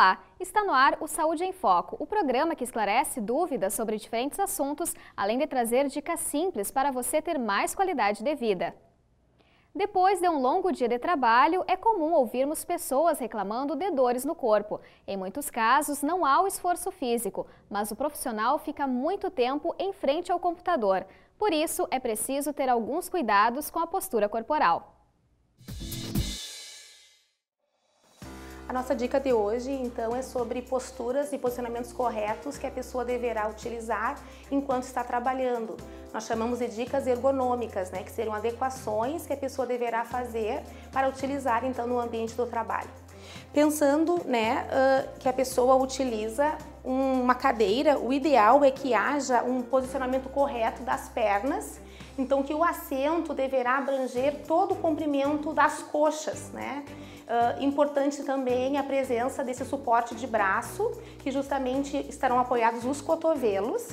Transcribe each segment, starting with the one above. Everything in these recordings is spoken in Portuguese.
Olá, está no ar o Saúde em Foco, o programa que esclarece dúvidas sobre diferentes assuntos, além de trazer dicas simples para você ter mais qualidade de vida. Depois de um longo dia de trabalho, é comum ouvirmos pessoas reclamando de dores no corpo. Em muitos casos, não há o esforço físico, mas o profissional fica muito tempo em frente ao computador. Por isso, é preciso ter alguns cuidados com a postura corporal. A nossa dica de hoje, então, é sobre posturas e posicionamentos corretos que a pessoa deverá utilizar enquanto está trabalhando. Nós chamamos de dicas ergonômicas, né, que seriam adequações que a pessoa deverá fazer para utilizar, então, no ambiente do trabalho. Pensando né, que a pessoa utiliza uma cadeira, o ideal é que haja um posicionamento correto das pernas então que o assento deverá abranger todo o comprimento das coxas, né? Uh, importante também a presença desse suporte de braço, que justamente estarão apoiados os cotovelos.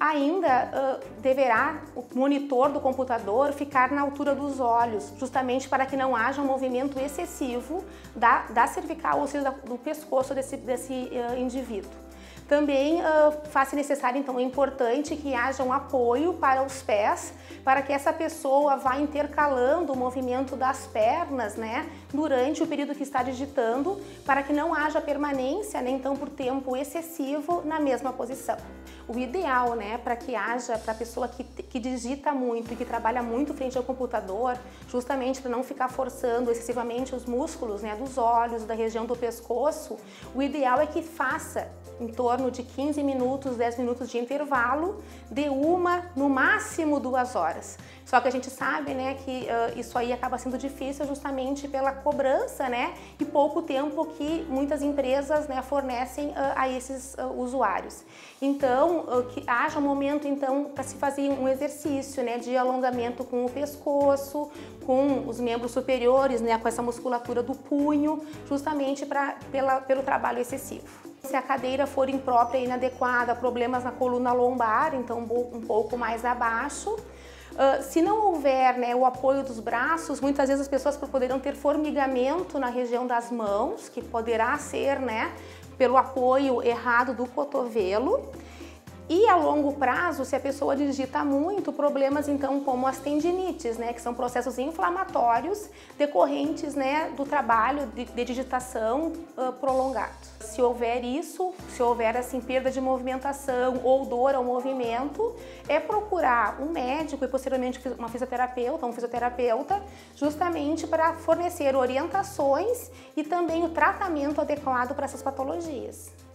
Ainda uh, deverá o monitor do computador ficar na altura dos olhos, justamente para que não haja um movimento excessivo da, da cervical, ou seja, do pescoço desse, desse uh, indivíduo. Também uh, faz-se necessário, então, é importante que haja um apoio para os pés, para que essa pessoa vá intercalando o movimento das pernas, né, durante o período que está digitando, para que não haja permanência, né, então, por tempo excessivo na mesma posição. O ideal, né, para que haja, para a pessoa que, que digita muito e que trabalha muito frente ao computador, justamente para não ficar forçando excessivamente os músculos, né, dos olhos, da região do pescoço, o ideal é que faça em torno de 15 minutos, 10 minutos de intervalo, de uma, no máximo duas horas. Só que a gente sabe né, que uh, isso aí acaba sendo difícil justamente pela cobrança né, e pouco tempo que muitas empresas né, fornecem uh, a esses uh, usuários. Então, que haja um momento então para se fazer um exercício né, de alongamento com o pescoço, com os membros superiores, né, com essa musculatura do punho, justamente pela, pelo trabalho excessivo. Se a cadeira for imprópria e inadequada, problemas na coluna lombar, então um pouco mais abaixo. Uh, se não houver né, o apoio dos braços, muitas vezes as pessoas poderão ter formigamento na região das mãos, que poderá ser né, pelo apoio errado do cotovelo. E a longo prazo, se a pessoa digita muito, problemas então como as tendinites, né, que são processos inflamatórios decorrentes né, do trabalho de, de digitação uh, prolongado. Se houver isso, se houver assim perda de movimentação ou dor ao movimento, é procurar um médico e posteriormente uma fisioterapeuta, um fisioterapeuta, justamente para fornecer orientações e também o tratamento adequado para essas patologias.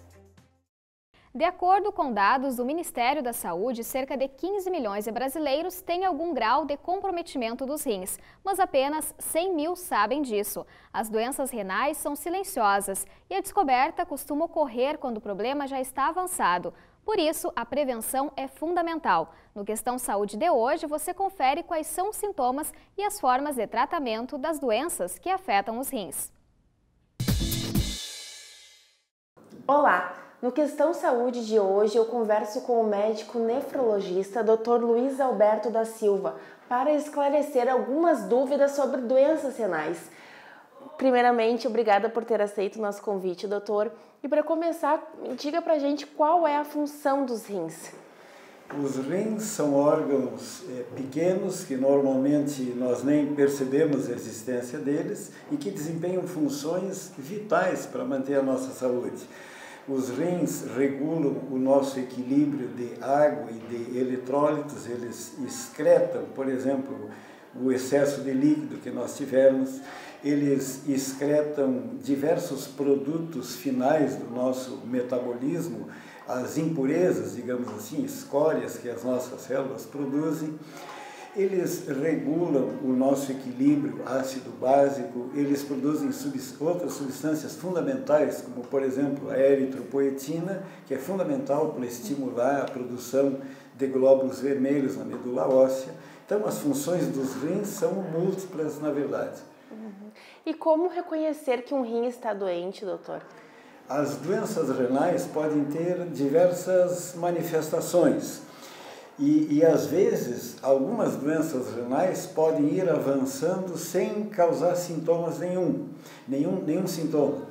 De acordo com dados do Ministério da Saúde, cerca de 15 milhões de brasileiros têm algum grau de comprometimento dos rins, mas apenas 100 mil sabem disso. As doenças renais são silenciosas e a descoberta costuma ocorrer quando o problema já está avançado. Por isso, a prevenção é fundamental. No Questão Saúde de hoje, você confere quais são os sintomas e as formas de tratamento das doenças que afetam os rins. Olá! No Questão Saúde de hoje, eu converso com o médico nefrologista Dr. Luiz Alberto da Silva para esclarecer algumas dúvidas sobre doenças renais. Primeiramente, obrigada por ter aceito o nosso convite, doutor. E para começar, diga para a gente qual é a função dos rins. Os rins são órgãos é, pequenos que normalmente nós nem percebemos a existência deles e que desempenham funções vitais para manter a nossa saúde. Os rins regulam o nosso equilíbrio de água e de eletrólitos, eles excretam, por exemplo, o excesso de líquido que nós tivermos, eles excretam diversos produtos finais do nosso metabolismo, as impurezas, digamos assim, escórias que as nossas células produzem eles regulam o nosso equilíbrio ácido-básico, eles produzem outras substâncias fundamentais, como por exemplo a eritropoetina, que é fundamental para estimular a produção de glóbulos vermelhos na medula óssea. Então, as funções dos rins são múltiplas, na verdade. Uhum. E como reconhecer que um rim está doente, doutor? As doenças renais podem ter diversas manifestações. E, e às vezes, algumas doenças renais podem ir avançando sem causar sintomas nenhum, nenhum, nenhum sintoma.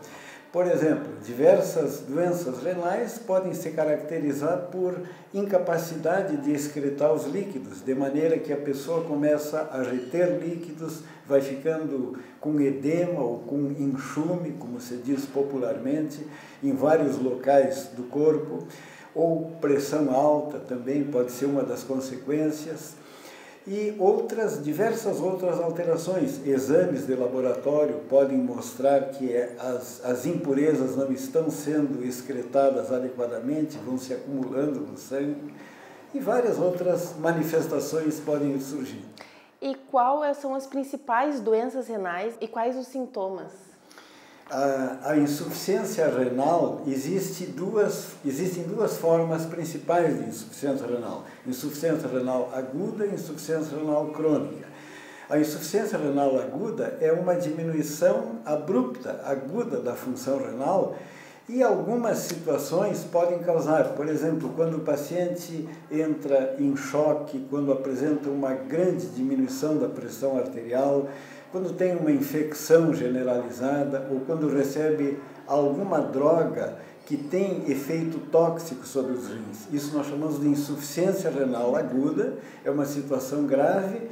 Por exemplo, diversas doenças renais podem se caracterizar por incapacidade de excretar os líquidos, de maneira que a pessoa começa a reter líquidos, vai ficando com edema ou com enxume, como se diz popularmente, em vários locais do corpo, ou pressão alta também pode ser uma das consequências e outras diversas outras alterações. Exames de laboratório podem mostrar que é, as, as impurezas não estão sendo excretadas adequadamente, vão se acumulando no sangue e várias outras manifestações podem surgir. E quais são as principais doenças renais e quais os sintomas? A, a, insuficiência renal existe duas, existem duas formas principais de insuficiência renal: insuficiência renal aguda e insuficiência renal crônica. A insuficiência renal aguda é uma diminuição abrupta, aguda da função renal e algumas situações podem causar, por exemplo, quando o paciente entra em choque, quando apresenta uma grande diminuição da pressão arterial, quando tem uma infecção generalizada ou quando recebe alguma droga que tem efeito tóxico sobre os rins. Isso nós chamamos de insuficiência renal aguda, é uma situação grave,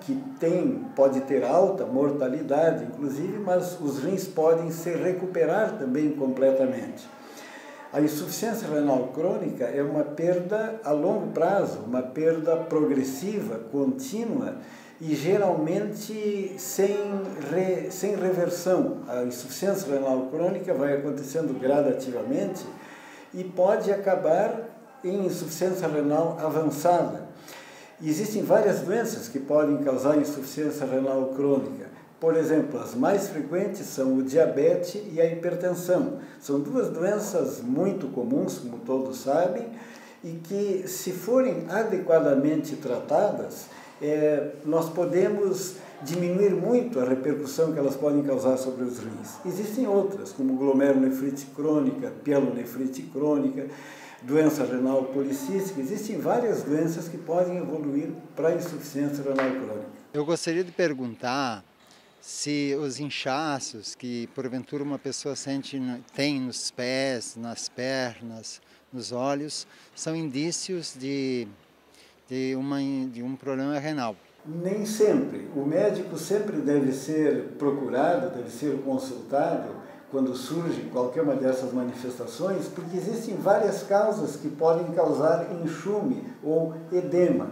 que tem, pode ter alta mortalidade, inclusive, mas os rins podem se recuperar também completamente. A insuficiência renal crônica é uma perda a longo prazo, uma perda progressiva, contínua, e geralmente sem, re, sem reversão. A insuficiência renal crônica vai acontecendo gradativamente e pode acabar em insuficiência renal avançada. Existem várias doenças que podem causar insuficiência renal crônica. Por exemplo, as mais frequentes são o diabetes e a hipertensão. São duas doenças muito comuns, como todos sabem, e que, se forem adequadamente tratadas, é, nós podemos diminuir muito a repercussão que elas podem causar sobre os rins. Existem outras, como glomerulonefrite crônica, pielonefrite crônica, doença renal policística. Existem várias doenças que podem evoluir para insuficiência renal crônica. Eu gostaria de perguntar se os inchaços que porventura uma pessoa sente tem nos pés, nas pernas, nos olhos, são indícios de de, uma, de um problema renal. Nem sempre. O médico sempre deve ser procurado, deve ser consultado quando surge qualquer uma dessas manifestações, porque existem várias causas que podem causar enxume ou edema,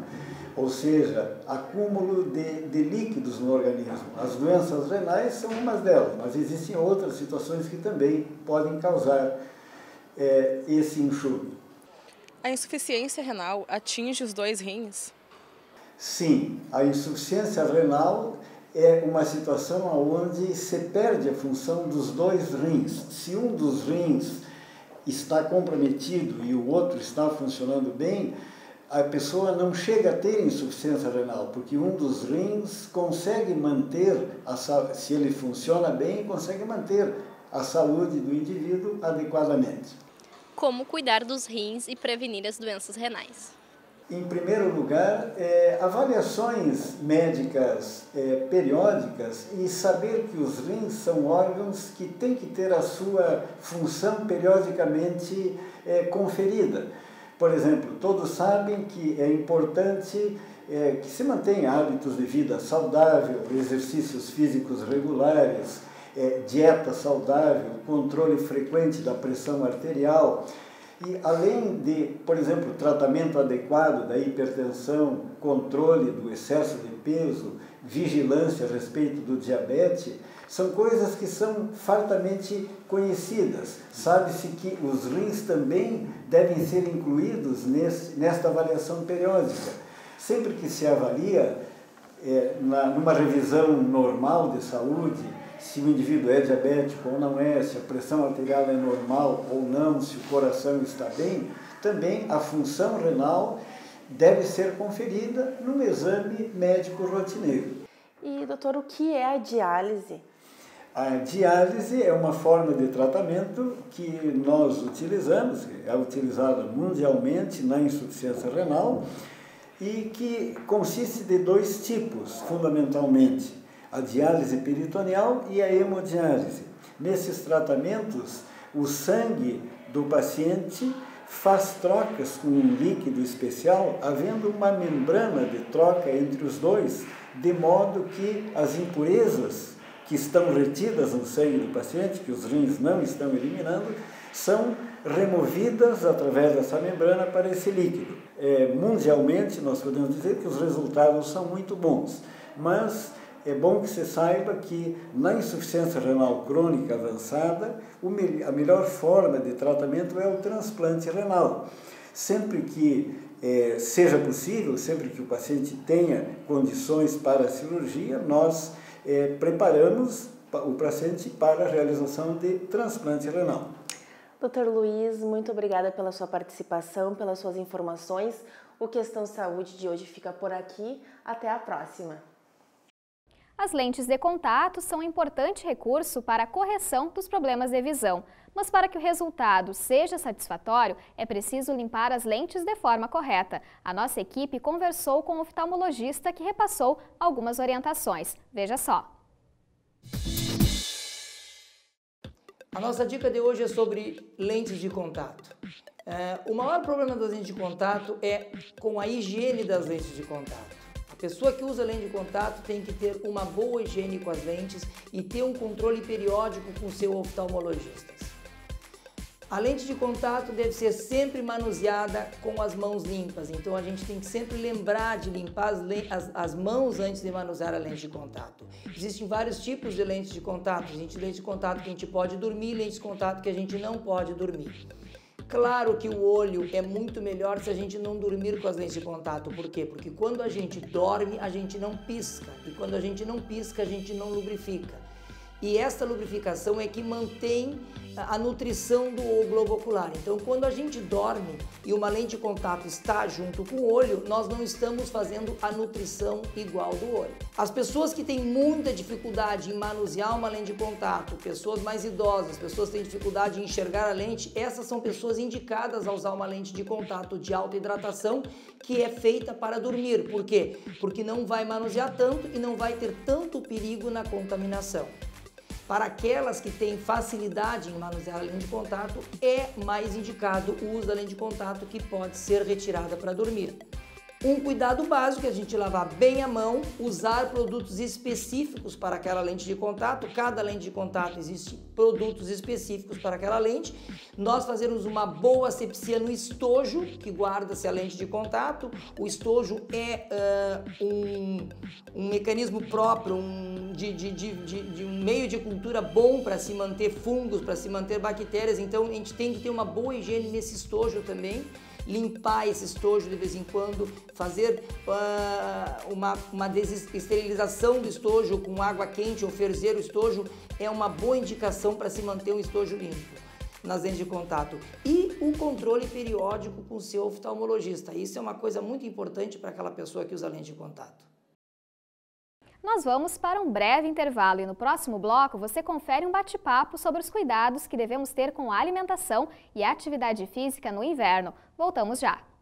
ou seja, acúmulo de, de líquidos no organismo. As doenças renais são uma delas, mas existem outras situações que também podem causar é, esse enxume. A insuficiência renal atinge os dois rins? Sim, a insuficiência renal é uma situação onde se perde a função dos dois rins. Se um dos rins está comprometido e o outro está funcionando bem, a pessoa não chega a ter insuficiência renal, porque um dos rins consegue manter, a, se ele funciona bem, consegue manter a saúde do indivíduo adequadamente como cuidar dos rins e prevenir as doenças renais? Em primeiro lugar, é, avaliações médicas é, periódicas e saber que os rins são órgãos que têm que ter a sua função periodicamente é, conferida. Por exemplo, todos sabem que é importante é, que se mantenha hábitos de vida saudável, exercícios físicos regulares, é, dieta saudável, controle frequente da pressão arterial e além de, por exemplo, tratamento adequado da hipertensão, controle do excesso de peso, vigilância a respeito do diabetes, são coisas que são fartamente conhecidas. Sabe-se que os rins também devem ser incluídos nesse, nesta avaliação periódica. Sempre que se avalia, é, na, numa revisão normal de saúde, se o indivíduo é diabético ou não é, se a pressão arterial é normal ou não, se o coração está bem, também a função renal deve ser conferida num exame médico rotineiro. E, doutor, o que é a diálise? A diálise é uma forma de tratamento que nós utilizamos, é utilizada mundialmente na insuficiência renal e que consiste de dois tipos, fundamentalmente a diálise peritoneal e a hemodiálise. Nesses tratamentos, o sangue do paciente faz trocas com um líquido especial, havendo uma membrana de troca entre os dois, de modo que as impurezas que estão retidas no sangue do paciente, que os rins não estão eliminando, são removidas através dessa membrana para esse líquido. É, mundialmente, nós podemos dizer que os resultados são muito bons, mas é bom que você saiba que na insuficiência renal crônica avançada, a melhor forma de tratamento é o transplante renal. Sempre que é, seja possível, sempre que o paciente tenha condições para a cirurgia, nós é, preparamos o paciente para a realização de transplante renal. Doutor Luiz, muito obrigada pela sua participação, pelas suas informações. O Questão Saúde de hoje fica por aqui. Até a próxima. As lentes de contato são um importante recurso para a correção dos problemas de visão. Mas para que o resultado seja satisfatório, é preciso limpar as lentes de forma correta. A nossa equipe conversou com o oftalmologista que repassou algumas orientações. Veja só. A nossa dica de hoje é sobre lentes de contato. É, o maior problema das lentes de contato é com a higiene das lentes de contato. Pessoa que usa lente de contato tem que ter uma boa higiene com as lentes e ter um controle periódico com seu oftalmologista. A lente de contato deve ser sempre manuseada com as mãos limpas, então a gente tem que sempre lembrar de limpar as, as, as, mãos antes de manusear a lente de contato. Existem vários tipos de lentes de contato, existe lente de contato que a gente pode dormir, lente de contato que a gente não pode dormir. Claro que o olho é muito melhor se a gente não dormir com as lentes de contato. Por quê? Porque quando a gente dorme, a gente não pisca. E quando a gente não pisca, a gente não lubrifica. E essa lubrificação é que mantém a nutrição do globo ocular. Então, quando a gente dorme e uma lente de contato está junto com o olho, nós não estamos fazendo a nutrição igual do olho. As pessoas que têm muita dificuldade em manusear uma lente de contato, pessoas mais idosas, pessoas que têm dificuldade em enxergar a lente, essas são pessoas indicadas a usar uma lente de contato de alta hidratação que é feita para dormir. Por quê? Porque não vai manusear tanto e não vai ter tanto perigo na contaminação. Para aquelas que têm facilidade em manusear a lente de contato, é mais indicado o uso da lente de contato que pode ser retirada para dormir. Um cuidado básico é a gente lavar bem a mão, usar produtos específicos para aquela lente de contato. Cada lente de contato existe produtos específicos para aquela lente. Nós fazemos uma boa asepsia no estojo que guarda-se a lente de contato. O estojo é uh, um, um, mecanismo próprio, um, de, de, de, de um meio de cultura bom para se manter fungos, para se manter bactérias. Então a gente tem que ter uma boa higiene nesse estojo também limpar esse estojo de vez em quando, fazer uh, uma, uma desesterilização do estojo com água quente ou ferver o estojo é uma boa indicação para se manter um estojo limpo nas lentes de contato. E o controle periódico com o seu oftalmologista. Isso é uma coisa muito importante para aquela pessoa que usa lente de contato. Nós vamos para um breve intervalo e no próximo bloco você confere um bate-papo sobre os cuidados que devemos ter com a alimentação e a atividade física no inverno. Voltamos já!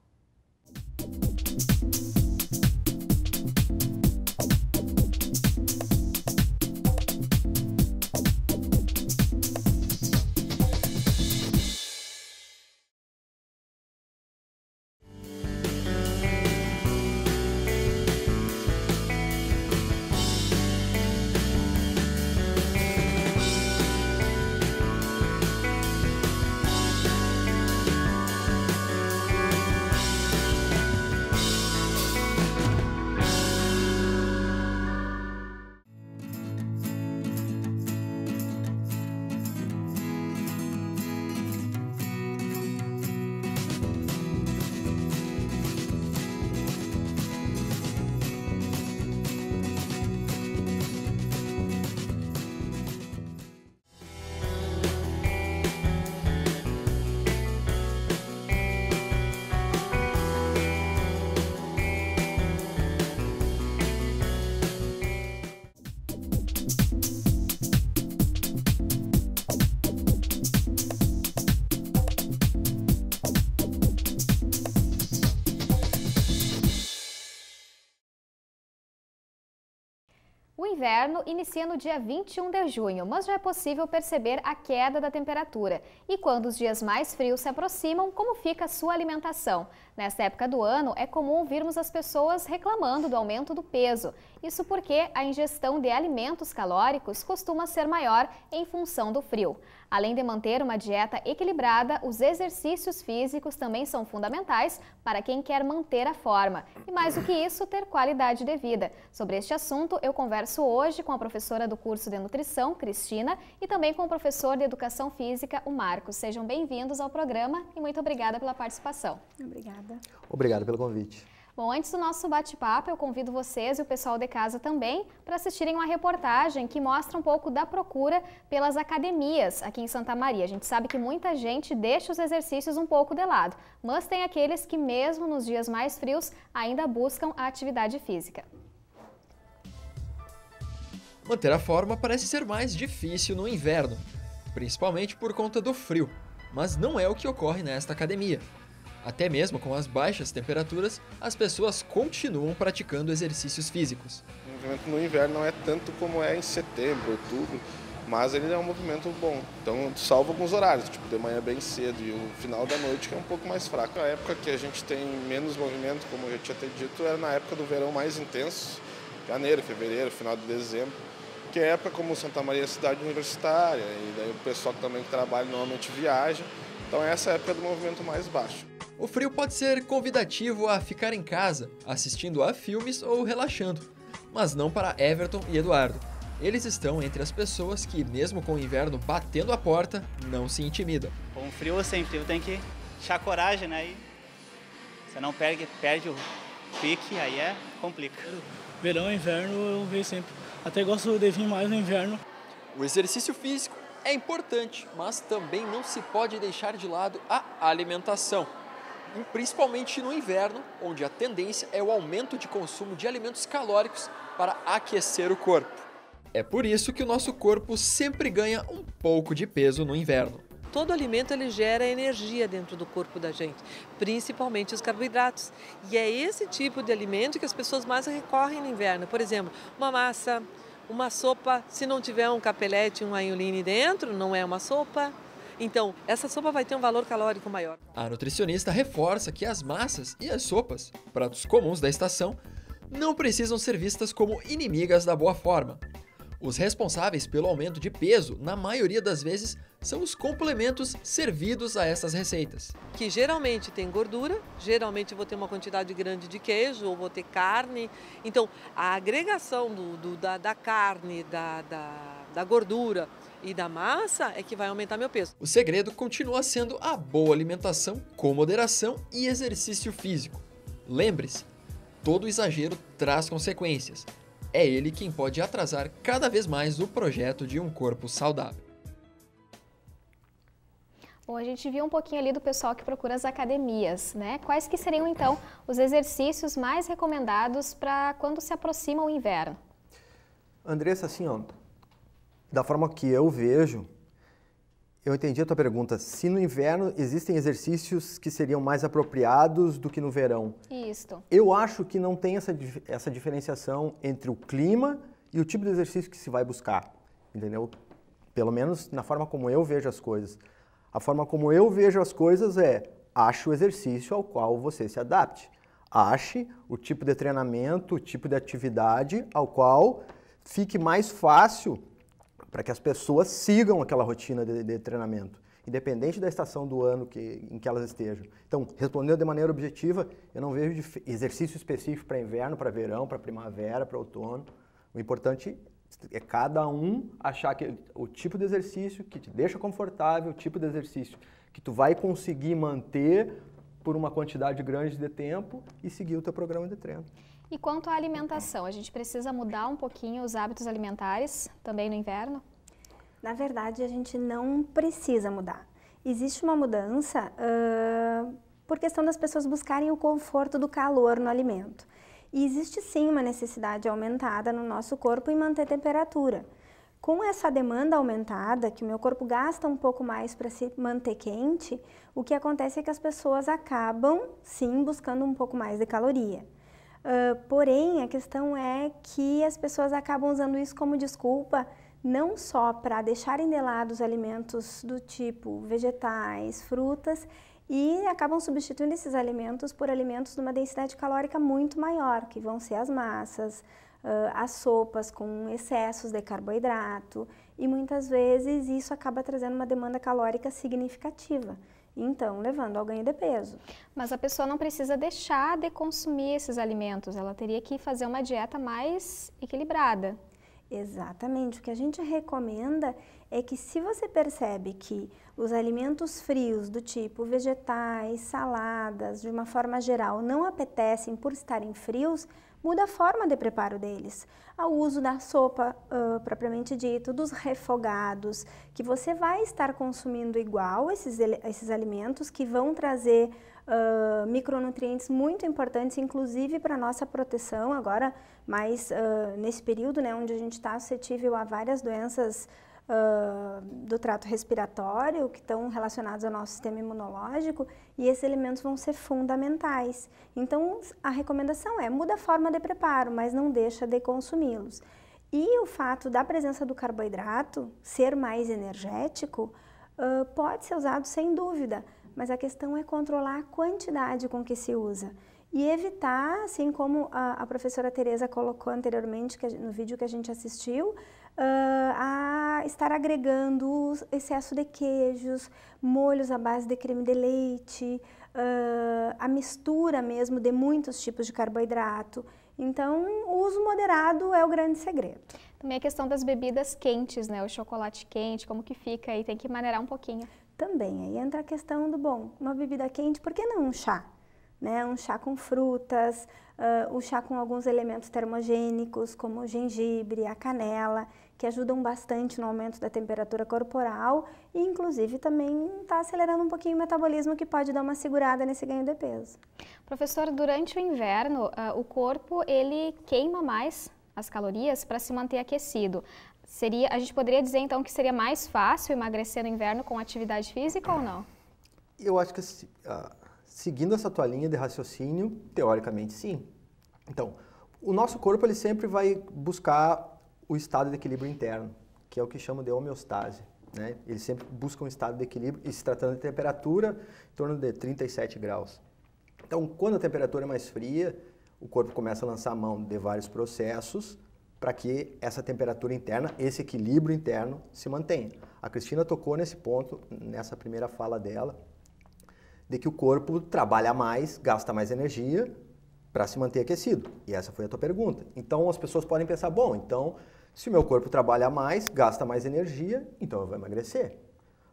Inverno inicia no dia 21 de junho, mas já é possível perceber a queda da temperatura. E quando os dias mais frios se aproximam, como fica a sua alimentação? Nesta época do ano, é comum ouvirmos as pessoas reclamando do aumento do peso. Isso porque a ingestão de alimentos calóricos costuma ser maior em função do frio. Além de manter uma dieta equilibrada, os exercícios físicos também são fundamentais para quem quer manter a forma. E mais do que isso, ter qualidade de vida. Sobre este assunto, eu converso hoje com a professora do curso de nutrição, Cristina, e também com o professor de educação física, o Marcos. Sejam bem-vindos ao programa e muito obrigada pela participação. Obrigada. Obrigado pelo convite. Bom, antes do nosso bate-papo, eu convido vocês e o pessoal de casa também para assistirem uma reportagem que mostra um pouco da procura pelas academias aqui em Santa Maria. A gente sabe que muita gente deixa os exercícios um pouco de lado, mas tem aqueles que, mesmo nos dias mais frios, ainda buscam a atividade física. Manter a forma parece ser mais difícil no inverno, principalmente por conta do frio, mas não é o que ocorre nesta academia. Até mesmo com as baixas temperaturas, as pessoas continuam praticando exercícios físicos. O movimento no inverno não é tanto como é em setembro, outubro, mas ele é um movimento bom. Então, salvo alguns horários, tipo de manhã bem cedo e o final da noite que é um pouco mais fraco. A época que a gente tem menos movimento, como eu já tinha dito, é na época do verão mais intenso, janeiro, fevereiro, final de dezembro, que é época como Santa Maria é cidade universitária, e daí o pessoal também que trabalha normalmente viaja, então essa é a época do movimento mais baixo. O frio pode ser convidativo a ficar em casa, assistindo a filmes ou relaxando, mas não para Everton e Eduardo. Eles estão entre as pessoas que, mesmo com o inverno batendo a porta, não se intimidam. Com frio ou sem frio tem que achar coragem, né? E você não perde, perde o pique, aí é complica. Verão e inverno eu vejo sempre. Até gosto de vir mais no inverno. O exercício físico é importante, mas também não se pode deixar de lado a alimentação principalmente no inverno, onde a tendência é o aumento de consumo de alimentos calóricos para aquecer o corpo. É por isso que o nosso corpo sempre ganha um pouco de peso no inverno. Todo alimento ele gera energia dentro do corpo da gente, principalmente os carboidratos. E é esse tipo de alimento que as pessoas mais recorrem no inverno. Por exemplo, uma massa, uma sopa, se não tiver um capelete, um aioline dentro, não é uma sopa. Então, essa sopa vai ter um valor calórico maior. A nutricionista reforça que as massas e as sopas, pratos comuns da estação, não precisam ser vistas como inimigas da boa forma. Os responsáveis pelo aumento de peso, na maioria das vezes, são os complementos servidos a essas receitas. Que geralmente tem gordura, geralmente vou ter uma quantidade grande de queijo ou vou ter carne. Então, a agregação do, do da, da, carne, da, da, da gordura e da massa é que vai aumentar meu peso. O segredo continua sendo a boa alimentação com moderação e exercício físico. Lembre-se, todo exagero traz consequências. É ele quem pode atrasar cada vez mais o projeto de um corpo saudável. Bom, a gente viu um pouquinho ali do pessoal que procura as academias, né? Quais que seriam então os exercícios mais recomendados para quando se aproxima o inverno? Andressa, assim, ó, da forma que eu vejo, eu entendi a tua pergunta. Se no inverno existem exercícios que seriam mais apropriados do que no verão? Isso. Eu acho que não tem essa, essa diferenciação entre o clima e o tipo de exercício que se vai buscar, entendeu? Pelo menos na forma como eu vejo as coisas. A forma como eu vejo as coisas é ache o exercício ao qual você se adapte. Ache o tipo de treinamento, o tipo de atividade ao qual fique mais fácil para que as pessoas sigam aquela rotina de, de, treinamento, independente da estação do ano que, em que elas estejam. Então, respondendo de maneira objetiva, eu não vejo exercício específico para inverno, para verão, para primavera, para outono. O importante é cada um achar que o tipo de exercício que te deixa confortável, o tipo de exercício que tu vai conseguir manter por uma quantidade grande de tempo e seguir o teu programa de treino. E quanto à alimentação, a gente precisa mudar um pouquinho os hábitos alimentares também no inverno? Na verdade, a gente não precisa mudar. Existe uma mudança uh, por questão das pessoas buscarem o conforto do calor no alimento. E existe sim uma necessidade aumentada no nosso corpo em manter temperatura. Com essa demanda aumentada, que o meu corpo gasta um pouco mais para se manter quente, o que acontece é que as pessoas acabam sim buscando um pouco mais de caloria. Uh, porém, a questão é que as pessoas acabam usando isso como desculpa não só para deixarem de lado os alimentos do tipo vegetais, frutas, e acabam substituindo esses alimentos por alimentos de uma densidade calórica muito maior, que vão ser as massas, uh, as sopas com excessos de carboidrato, e muitas vezes isso acaba trazendo uma demanda calórica significativa. Então, levando ao ganho de peso. Mas a pessoa não precisa deixar de consumir esses alimentos, ela teria que fazer uma dieta mais equilibrada. Exatamente. O que a gente recomenda é que se você percebe que os alimentos frios do tipo vegetais, saladas, de uma forma geral, não apetecem por estarem frios, muda a forma de preparo deles. O uso da sopa uh, propriamente dito, dos refogados, que você vai estar consumindo igual esses, esses alimentos que vão trazer uh, micronutrientes muito importantes, inclusive para nossa proteção agora, mas uh, nesse período né, onde a gente está suscetível a várias doenças Uh, do trato respiratório, que estão relacionados ao nosso sistema imunológico, e esses elementos vão ser fundamentais. Então, a recomendação é muda a forma de preparo, mas não deixa de consumi-los. E o fato da presença do carboidrato ser mais energético uh, pode ser usado sem dúvida, mas a questão é controlar a quantidade com que se usa e evitar, assim como a, a professora Tereza colocou anteriormente que, no vídeo que a gente assistiu, a estar agregando excesso de queijos, molhos à base de creme de leite, a mistura mesmo de muitos tipos de carboidrato. Então, o uso moderado é o grande segredo. Também a questão das bebidas quentes, né? O chocolate quente, como que fica aí? Tem que maneirar um pouquinho. Também, aí entra a questão do, bom, uma bebida quente, por que não um chá? Né? Um chá com frutas, uh, o chá com alguns elementos termogênicos, como o gengibre, a canela, que ajudam bastante no aumento da temperatura corporal e, inclusive, também está acelerando um pouquinho o metabolismo, que pode dar uma segurada nesse ganho de peso. Professor, durante o inverno, uh, o corpo ele queima mais as calorias para se manter aquecido. Seria, a gente poderia dizer então que seria mais fácil emagrecer no inverno com atividade física ou não? Eu acho que uh, seguindo essa tua linha de raciocínio, teoricamente sim. Então, o nosso corpo ele sempre vai buscar o estado de equilíbrio interno, que é o que chama de homeostase. Né? Ele sempre busca um estado de equilíbrio, e se tratando de temperatura, em torno de 37 graus. Então, quando a temperatura é mais fria, o corpo começa a lançar mão de vários processos para que essa temperatura interna, esse equilíbrio interno se mantenha. A Cristina tocou nesse ponto, nessa primeira fala dela, de que o corpo trabalha mais, gasta mais energia para se manter aquecido. E essa foi a tua pergunta. Então as pessoas podem pensar, bom, então se o meu corpo trabalha mais, gasta mais energia, então eu vou emagrecer.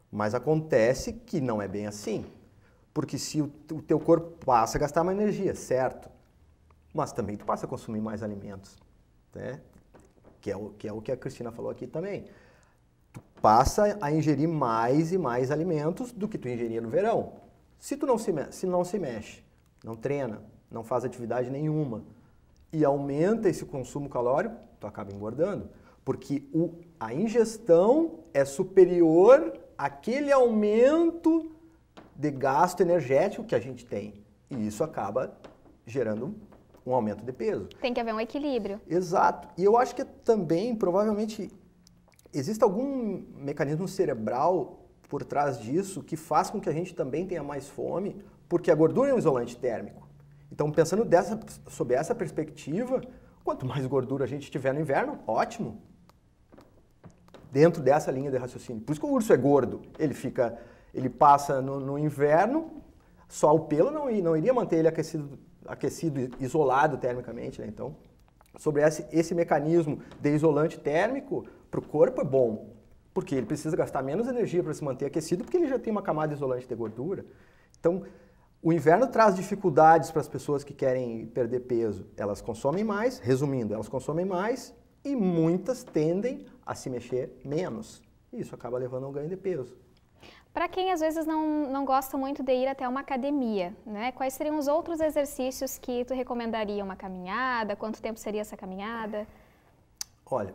Mas acontece que não é bem assim. Porque se o, teu corpo passa a gastar mais energia, certo? Mas também tu passa a consumir mais alimentos, né? Que é o que, é o que a Cristina falou aqui também. Tu passa a ingerir mais e mais alimentos do que tu ingeria no verão. Se tu não se, se não se mexe, não treina, não faz atividade nenhuma e aumenta esse consumo calórico, tu acaba engordando. Porque o, a ingestão é superior àquele aumento de gasto energético que a gente tem. E isso acaba gerando um aumento de peso. Tem que haver um equilíbrio. Exato. E eu acho que também, provavelmente, existe algum mecanismo cerebral por trás disso que faz com que a gente também tenha mais fome, porque a gordura é um isolante térmico. Então, pensando dessa, sob essa perspectiva, quanto mais gordura a gente tiver no inverno, ótimo. Dentro dessa linha de raciocínio. Por isso que o urso é gordo. Ele fica, ele passa no, no inverno, só o pelo não, não iria manter ele aquecido, aquecido isolado termicamente. Né? Então, sobre esse, esse mecanismo de isolante térmico, para o corpo é bom. Porque ele precisa gastar menos energia para se manter aquecido, porque ele já tem uma camada isolante de gordura. Então, o inverno traz dificuldades para as pessoas que querem perder peso. Elas consomem mais, resumindo, elas consomem mais e muitas tendem a se mexer menos. E isso acaba levando a um ganho de peso. Para quem às vezes não, não gosta muito de ir até uma academia, né? quais seriam os outros exercícios que tu recomendaria? Uma caminhada? Quanto tempo seria essa caminhada? Olha,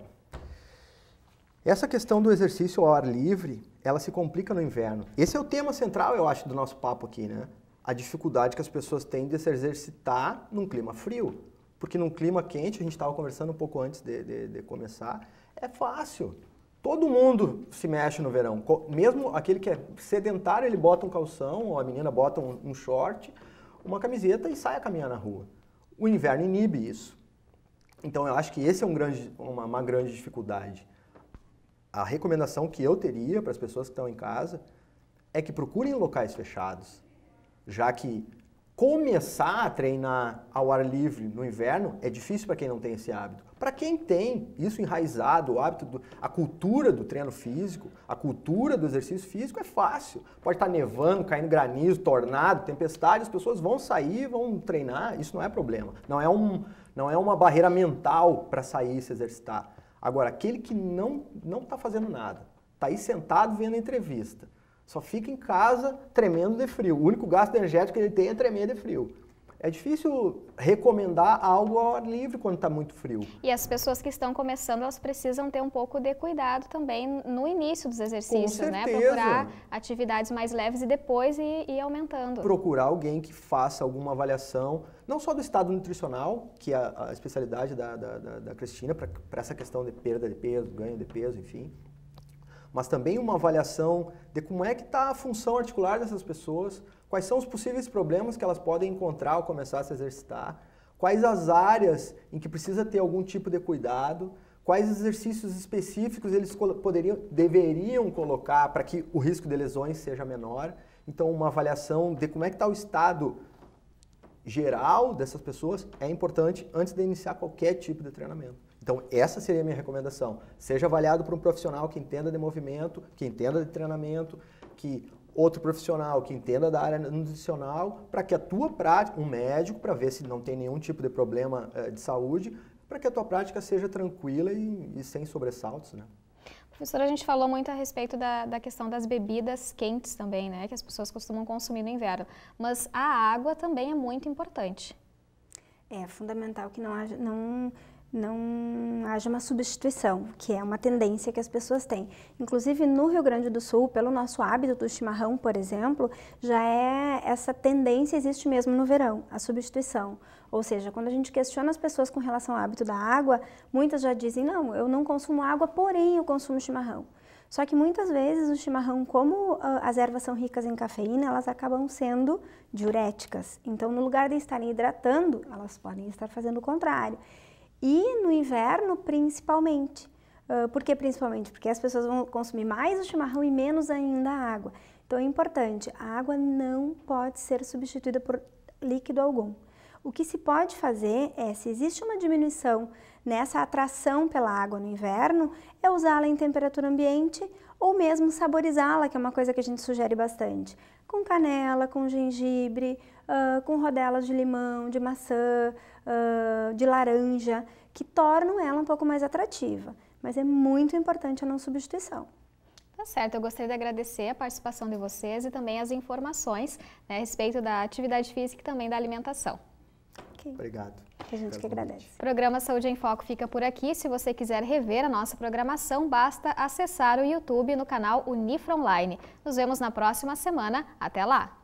essa questão do exercício ao ar livre, ela se complica no inverno. Esse é o tema central, eu acho, do nosso papo aqui, né? A dificuldade que as pessoas têm de se exercitar num clima frio. porque num clima quente, a gente estava conversando um pouco antes de, de, de começar, é fácil. Todo mundo se mexe no verão. Mesmo aquele que é sedentário, ele bota um calção, ou a menina bota um, um short, uma camiseta e sai a caminhar na rua. O inverno inibe isso. Então eu acho que esse é um grande, uma, uma grande dificuldade. A recomendação que eu teria para as pessoas que estão em casa é que procurem locais fechados, já que começar a treinar ao ar livre no inverno é difícil para quem não tem esse hábito. Para quem tem isso enraizado, o hábito, do, a cultura do treino físico, a cultura do exercício físico é fácil. Pode estar nevando, caindo granizo, tornado, tempestade, as pessoas vão sair, vão treinar, isso não é problema. Não é, um, não é uma barreira mental para sair e se exercitar. Agora, aquele que não não está fazendo nada, está aí sentado vendo a entrevista, só fica em casa tremendo de frio. O único gasto energético que ele tem é tremer de frio é difícil recomendar algo ao ar livre quando está muito frio. E as pessoas que estão começando, elas precisam ter um pouco de cuidado também no início dos exercícios, né? Procurar atividades mais leves e depois ir, ir, aumentando. Procurar alguém que faça alguma avaliação, não só do estado nutricional, que é a, a especialidade da, da, da, da Cristina, para essa questão de perda de peso, ganho de peso, enfim, mas também uma avaliação de como é que está a função articular dessas pessoas, quais são os possíveis problemas que elas podem encontrar ao começar a se exercitar, quais as áreas em que precisa ter algum tipo de cuidado, quais exercícios específicos eles poderiam, deveriam colocar para que o risco de lesões seja menor. Então, uma avaliação de como é que está o estado geral dessas pessoas é importante antes de iniciar qualquer tipo de treinamento. Então, essa seria a minha recomendação. Seja avaliado por um profissional que entenda de movimento, que entenda de treinamento, que outro profissional que entenda da área nutricional, para que a tua prática, um médico, para ver se não tem nenhum tipo de problema eh, de saúde, para que a tua prática seja tranquila e, e, sem sobressaltos, né? Professora, a gente falou muito a respeito da, da questão das bebidas quentes também, né? Que as pessoas costumam consumir no inverno. Mas a água também é muito importante. É fundamental que não haja, não não haja uma substituição, que é uma tendência que as pessoas têm. Inclusive no Rio Grande do Sul, pelo nosso hábito do chimarrão, por exemplo, já é essa tendência existe mesmo no verão, a substituição. Ou seja, quando a gente questiona as pessoas com relação ao hábito da água, muitas já dizem: "Não, eu não consumo água, porém eu consumo chimarrão". Só que muitas vezes o chimarrão, como as ervas são ricas em cafeína, elas acabam sendo diuréticas. Então, no lugar de estarem hidratando, elas podem estar fazendo o contrário. E no inverno, principalmente. Uh, por que principalmente? Porque as pessoas vão consumir mais o chimarrão e menos ainda a água. Então é importante, a água não pode ser substituída por líquido algum. O que se pode fazer é, se existe uma diminuição nessa atração pela água no inverno, é usá-la em temperatura ambiente ou mesmo saborizá-la, que é uma coisa que a gente sugere bastante, com canela, com gengibre, uh, com rodelas de limão, de maçã, uh, de laranja, que tornam ela um pouco mais atrativa. Mas é muito importante a não substituição. Tá certo, eu gostaria de agradecer a participação de vocês e também as informações né, a respeito da atividade física e também da alimentação. Obrigado. A gente que agradece. O programa Saúde em Foco fica por aqui. Se você quiser rever a nossa programação, basta acessar o YouTube no canal Unifra Online. Nos vemos na próxima semana. Até lá!